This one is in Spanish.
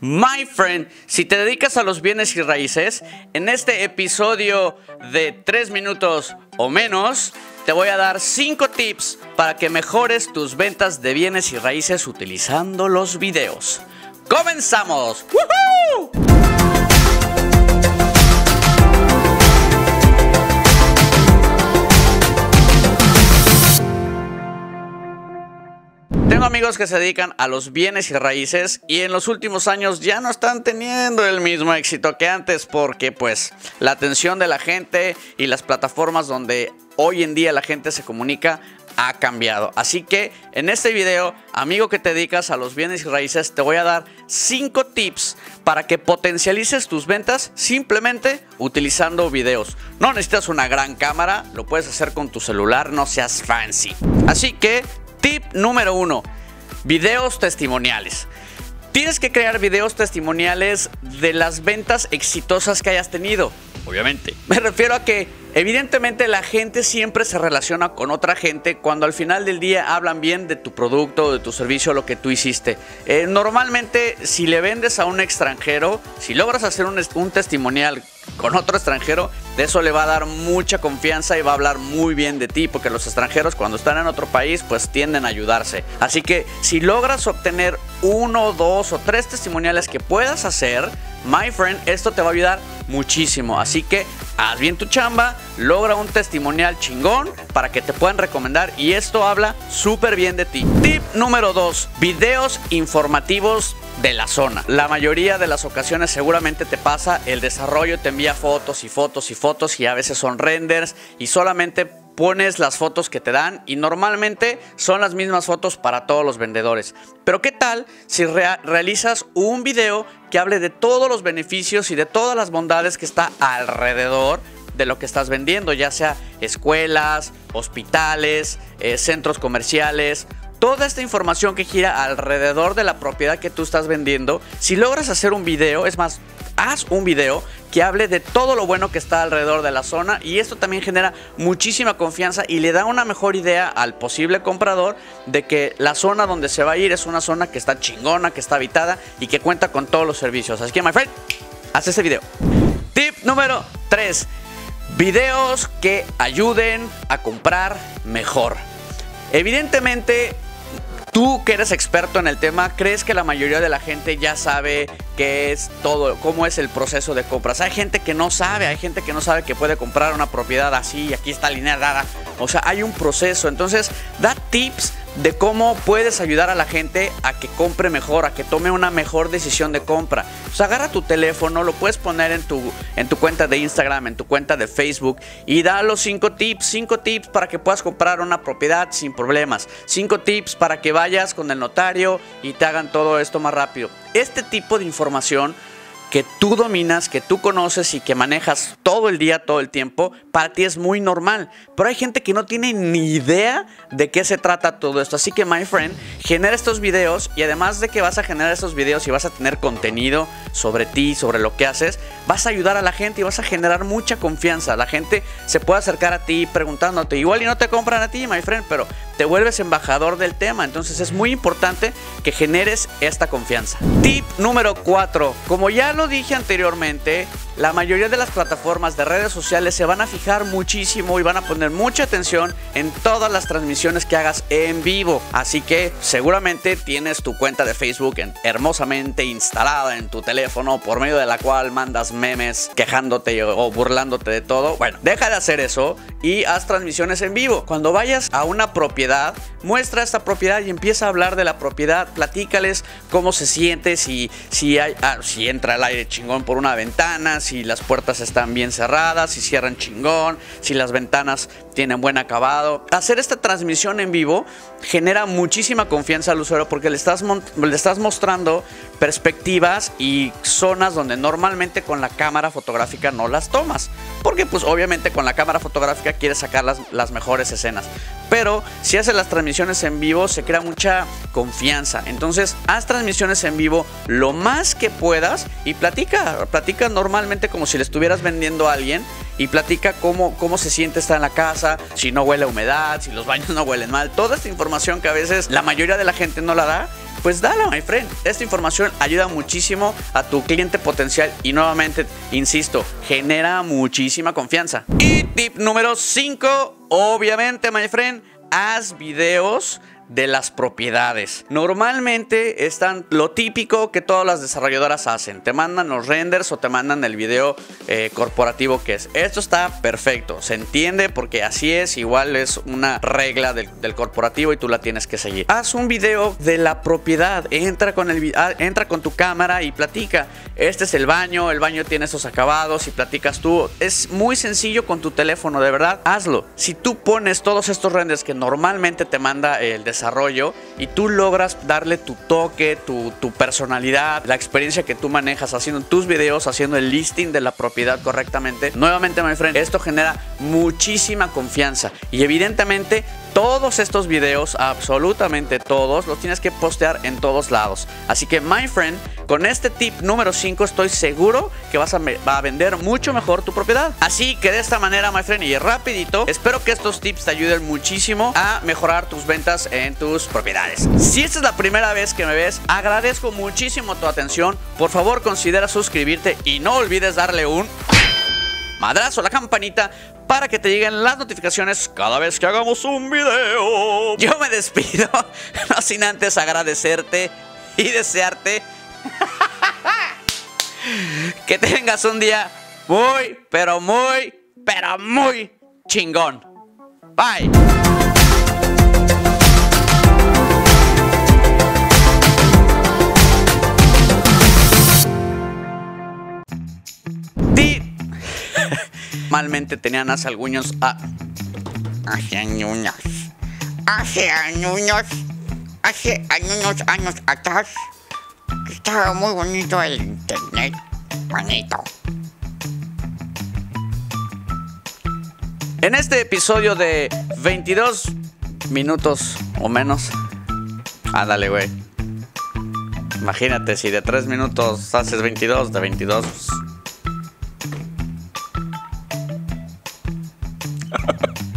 My friend, si te dedicas a los bienes y raíces, en este episodio de 3 minutos o menos, te voy a dar 5 tips para que mejores tus ventas de bienes y raíces utilizando los videos. ¡Comenzamos! Tengo amigos que se dedican a los bienes y raíces y en los últimos años ya no están teniendo el mismo éxito que antes porque pues la atención de la gente y las plataformas donde hoy en día la gente se comunica ha cambiado. Así que en este video, amigo que te dedicas a los bienes y raíces, te voy a dar 5 tips para que potencialices tus ventas simplemente utilizando videos. No necesitas una gran cámara, lo puedes hacer con tu celular, no seas fancy. Así que Tip número uno, videos testimoniales. Tienes que crear videos testimoniales de las ventas exitosas que hayas tenido, obviamente. Me refiero a que evidentemente la gente siempre se relaciona con otra gente cuando al final del día hablan bien de tu producto, de tu servicio, lo que tú hiciste. Eh, normalmente si le vendes a un extranjero, si logras hacer un, un testimonial con otro extranjero, de eso le va a dar mucha confianza y va a hablar muy bien de ti, porque los extranjeros cuando están en otro país pues tienden a ayudarse. Así que si logras obtener uno, dos o tres testimoniales que puedas hacer, my friend, esto te va a ayudar muchísimo. Así que haz bien tu chamba, logra un testimonial chingón para que te puedan recomendar y esto habla súper bien de ti. Tip número 2, videos informativos de la zona. La mayoría de las ocasiones seguramente te pasa, el desarrollo te envía fotos y fotos y fotos y a veces son renders y solamente pones las fotos que te dan y normalmente son las mismas fotos para todos los vendedores. Pero ¿qué tal si realizas un video que hable de todos los beneficios y de todas las bondades que está alrededor de lo que estás vendiendo, ya sea escuelas, hospitales, eh, centros comerciales toda esta información que gira alrededor de la propiedad que tú estás vendiendo, si logras hacer un video, es más, haz un video que hable de todo lo bueno que está alrededor de la zona y esto también genera muchísima confianza y le da una mejor idea al posible comprador de que la zona donde se va a ir es una zona que está chingona, que está habitada y que cuenta con todos los servicios. Así que, my friend, haz ese video. Tip número 3. Videos que ayuden a comprar mejor. Evidentemente, Tú que eres experto en el tema, ¿crees que la mayoría de la gente ya sabe qué es todo, cómo es el proceso de compras? Hay gente que no sabe, hay gente que no sabe que puede comprar una propiedad así, aquí está alineada. O sea, hay un proceso. Entonces, da tips de cómo puedes ayudar a la gente a que compre mejor, a que tome una mejor decisión de compra. Agarra tu teléfono, lo puedes poner en tu, en tu cuenta de Instagram, en tu cuenta de Facebook y da los cinco tips, cinco tips para que puedas comprar una propiedad sin problemas. Cinco tips para que vayas con el notario y te hagan todo esto más rápido. Este tipo de información que tú dominas, que tú conoces y que manejas todo el día, todo el tiempo, para ti es muy normal. Pero hay gente que no tiene ni idea de qué se trata todo esto. Así que, my friend, genera estos videos y además de que vas a generar estos videos y vas a tener contenido sobre ti, sobre lo que haces, vas a ayudar a la gente y vas a generar mucha confianza. La gente se puede acercar a ti preguntándote, igual y no te compran a ti, my friend, pero te vuelves embajador del tema. Entonces es muy importante que generes esta confianza. Tip número 4. Como ya lo dije anteriormente, la mayoría de las plataformas de redes sociales se van a fijar muchísimo y van a poner mucha atención en todas las transmisiones que hagas en vivo. Así que seguramente tienes tu cuenta de Facebook hermosamente instalada en tu teléfono por medio de la cual mandas memes quejándote o burlándote de todo. Bueno, deja de hacer eso y haz transmisiones en vivo. Cuando vayas a una propiedad, muestra esta propiedad y empieza a hablar de la propiedad. Platícales cómo se siente, si, si, ah, si entra el aire chingón por una ventana si las puertas están bien cerradas, si cierran chingón, si las ventanas tienen buen acabado. Hacer esta transmisión en vivo genera muchísima confianza al usuario porque le estás, le estás mostrando perspectivas y zonas donde normalmente con la cámara fotográfica no las tomas. Porque pues obviamente con la cámara fotográfica quieres sacar las, las mejores escenas. Pero si haces las transmisiones en vivo se crea mucha confianza. Entonces haz transmisiones en vivo lo más que puedas y platica. Platica normalmente como si le estuvieras vendiendo a alguien y platica cómo, cómo se siente estar en la casa, si no huele humedad, si los baños no huelen mal. Toda esta información que a veces la mayoría de la gente no la da pues dale, my friend. Esta información ayuda muchísimo a tu cliente potencial y nuevamente, insisto, genera muchísima confianza. Y tip número 5, obviamente, my friend, haz videos de las propiedades. Normalmente están lo típico que todas las desarrolladoras hacen. Te mandan los renders o te mandan el video eh, corporativo que es. Esto está perfecto. Se entiende porque así es. Igual es una regla del, corporativo y tú la tienes que seguir. Haz un video de la propiedad. Entra con, el, ah, entra con tu cámara y platica. Este es el baño. El baño tiene esos acabados y platicas tú. Es muy sencillo con tu teléfono. De verdad, hazlo. Si tú pones todos estos renders que normalmente te manda el desarrollador y tú logras darle tu toque, tu, tu personalidad, la experiencia que tú manejas haciendo tus videos, haciendo el listing de la propiedad correctamente. Nuevamente, my friend, esto genera muchísima confianza y evidentemente todos estos videos, absolutamente todos, los tienes que postear en todos lados. Así que, my friend, con este tip número 5 estoy seguro que vas a, vender mucho mejor tu propiedad. Así que de esta manera, my friend, y rapidito, espero que estos tips te ayuden muchísimo a mejorar tus ventas en tus propiedades. Si esta es la primera vez que me ves, agradezco muchísimo tu atención. Por favor, considera suscribirte y no olvides darle un madrazo a la campanita para que te lleguen las notificaciones cada vez que hagamos un video. Yo me despido, no sin antes agradecerte y desearte que tengas un día muy, pero muy, pero muy chingón. Bye. Malmente tenían hace algunos... Ah, hace años. Hace años. Hace algunos años atrás. Estaba muy bonito el internet. Bonito. En este episodio de 22 minutos o menos. Ándale, güey. Imagínate si de 3 minutos haces 22, de 22 Ha ha ha.